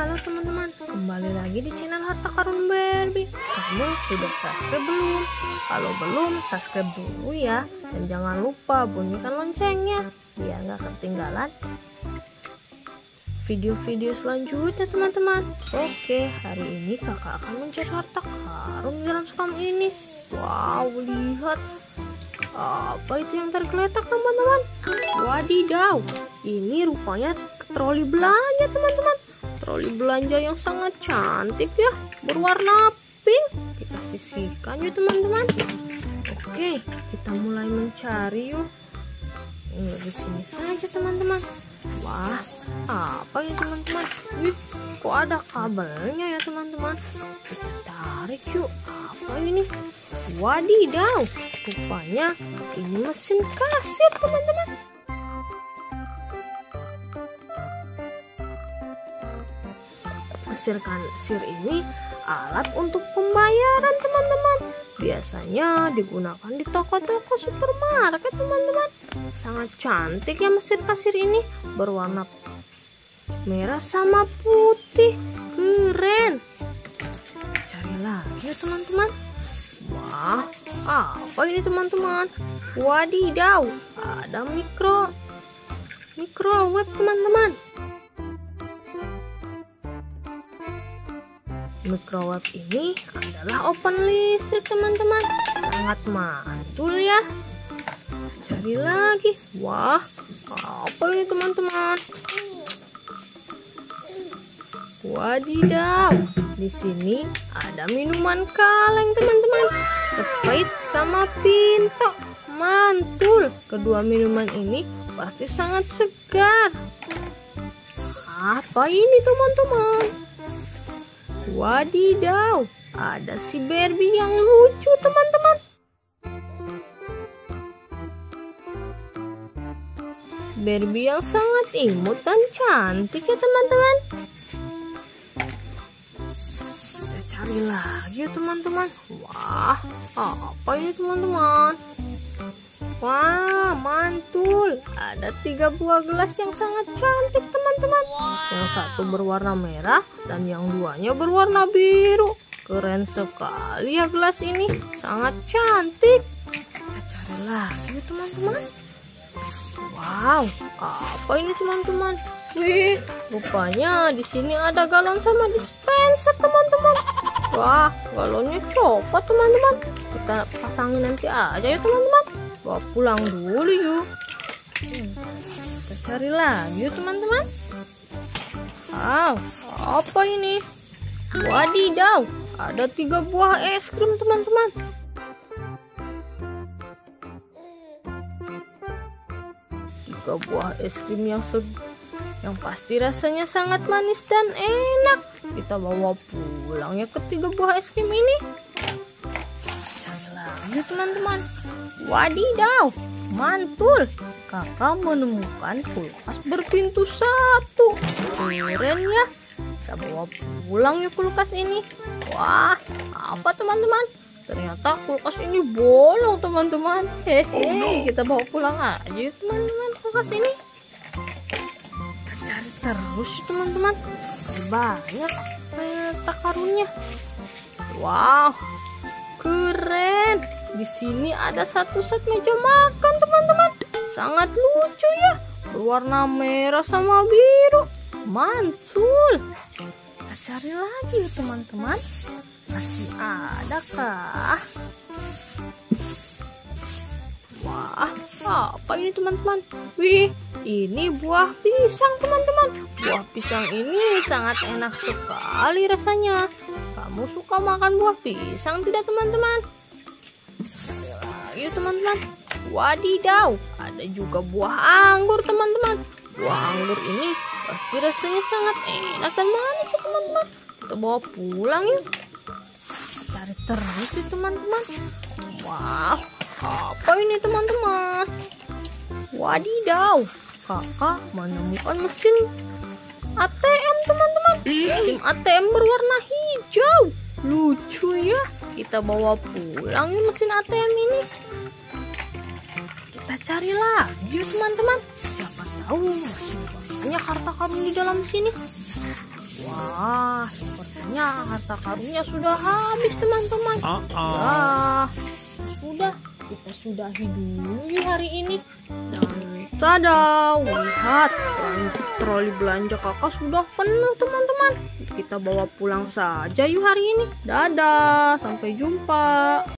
Halo teman-teman, kembali lagi di channel Harta Karun Barbie. Kamu sudah subscribe belum? Kalau belum, subscribe dulu ya. Dan jangan lupa bunyikan loncengnya, biar nggak ketinggalan video-video selanjutnya teman-teman. Oke, hari ini kakak akan mencari harta karun di dalam sekam ini. Wow, lihat apa itu yang tergeletak teman-teman? Wadidaw, ini rupanya troli belanja teman-teman troli belanja yang sangat cantik ya. Berwarna pink. Kita sisihkan yuk teman-teman. Oke kita mulai mencari yuk. Ini di sini saja teman-teman. Wah apa ya teman-teman? Wih kok ada kabelnya ya teman-teman? Kita tarik yuk. Apa ini? Wadidaw rupanya ini mesin kasir teman-teman Sir sir ini alat untuk pembayaran teman-teman. Biasanya digunakan di toko-toko supermarket teman-teman. Sangat cantik ya mesin kasir ini berwarna merah sama putih. Keren. Cari lagi ya teman-teman. Wah, apa ini teman-teman? Wadidaw, ada mikro microwave teman-teman. Microwave ini adalah open listrik teman-teman. Sangat mantul ya. Cari lagi. Wah apa ini teman-teman? Wadidaw. Di sini ada minuman kaleng teman-teman. Sprite sama pinto Mantul. Kedua minuman ini pasti sangat segar. Apa ini teman-teman Wadidaw, ada si Barbie yang lucu teman-teman. Barbie yang sangat imut dan cantik ya teman-teman. Kita cari lagi ya teman-teman. Wah, apa ini teman-teman? Wah, mantul. Ada tiga buah gelas yang sangat cantik, teman-teman. Yang satu berwarna merah dan yang duanya berwarna biru. Keren sekali ya gelas ini. Sangat cantik. Kita cari lagi, teman-teman. Wow, apa ini teman-teman? Wih, rupanya di sini ada galon sama dispenser, teman-teman. Wah, galonnya copot, teman-teman. Kita pasangin nanti aja ya, teman-teman bawa pulang dulu yuk kita cari lagi yuk teman-teman. Wow apa ini? Wadidaw ada tiga buah es krim teman-teman. Tiga buah es krim yang se yang pasti rasanya sangat manis dan enak. Kita bawa pulang ya ketiga buah es krim ini lagi teman-teman Wadidaw, mantul. Kakak menemukan kulkas berpintu satu. Keren ya. Kita bawa pulang ya kulkas ini. Wah, apa teman-teman? Ternyata kulkas ini bolong teman-teman. Hehe, oh, no. kita bawa pulang aja teman-teman kulkas ini. Cari terus teman-teman. Banyak ternyata karunnya. Wow, keren. Di sini ada satu set meja makan, teman-teman. Sangat lucu ya. Berwarna merah sama biru. Mantul. Kita cari lagi teman-teman. Masih ada kah? Wah, apa ini teman-teman? Wih, ini buah pisang teman-teman. Buah pisang ini sangat enak sekali rasanya. Kamu suka makan buah pisang tidak teman-teman? Lagi teman-teman. Wadidaw ada juga buah anggur teman-teman. Buah anggur ini pasti rasanya sangat enak dan manis ya teman-teman. Kita bawa pulang yuk. Cari terus ya teman-teman. Wow apa ini teman-teman? Wadidaw kakak menemukan mesin ATM teman-teman. Mesin ATM berwarna hijau. Lucu ya kita bawa pulang nih mesin ATM ini kita cari lagi teman-teman siapa tahu masih banyak harta karun di dalam sini Wah, sepertinya harta karunnya sudah habis teman-teman. Uh-oh. Ah, sudah kita sudahi dulu yuk hari ini. Dan tada, lihat troli belanja kakak sudah penuh teman-teman. Kita bawa pulang saja yuk hari ini. Dadah, sampai jumpa.